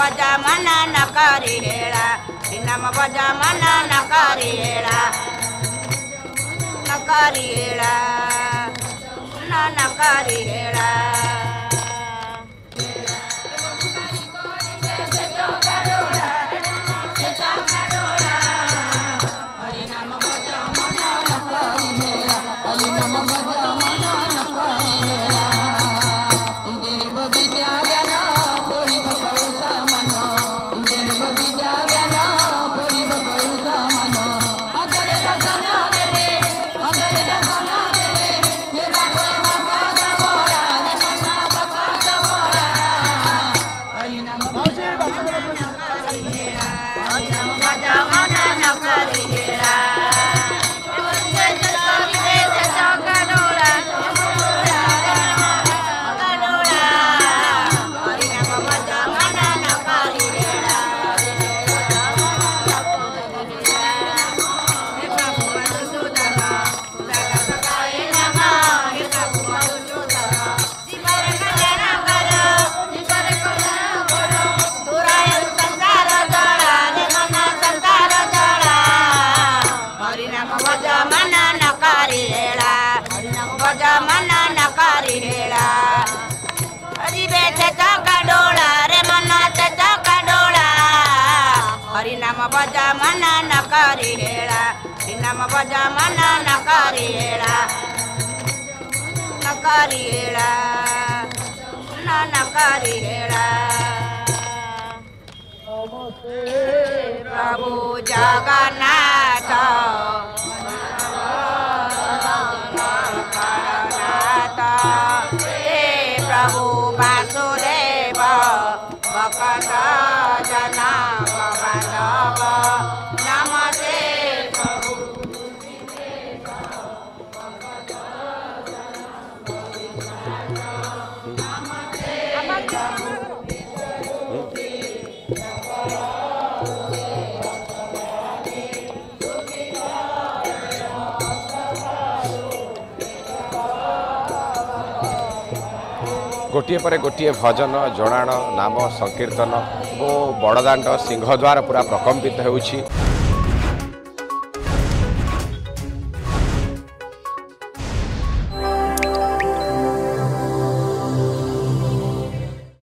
baja mana na kariela inama na kariela 加油！करी हेड़ा नम बजा मना न करी प्रभु जगन्नाथ प्रभु वासुदेव भगत जना ଗୋଟିଏ ପରେ ଗୋଟିଏ ଭଜନ ଜଣାଣ ନାମ ସଂକୀର୍ତ୍ତନ ଓ ବଡ଼ଦାଣ୍ଡ ସିଂହ ଦ୍ୱାର ପୁରା ପ୍ରକମ୍ପିତ ହେଉଛି